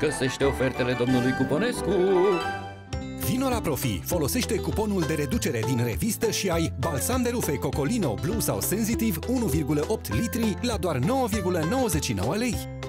Găsește ofertele domnului Cuponescu! Vino la Profi, folosește cuponul de reducere din revistă și ai balsam de rufe Cocolino Blue sau Sensitive 1,8 litri la doar 9,99 lei.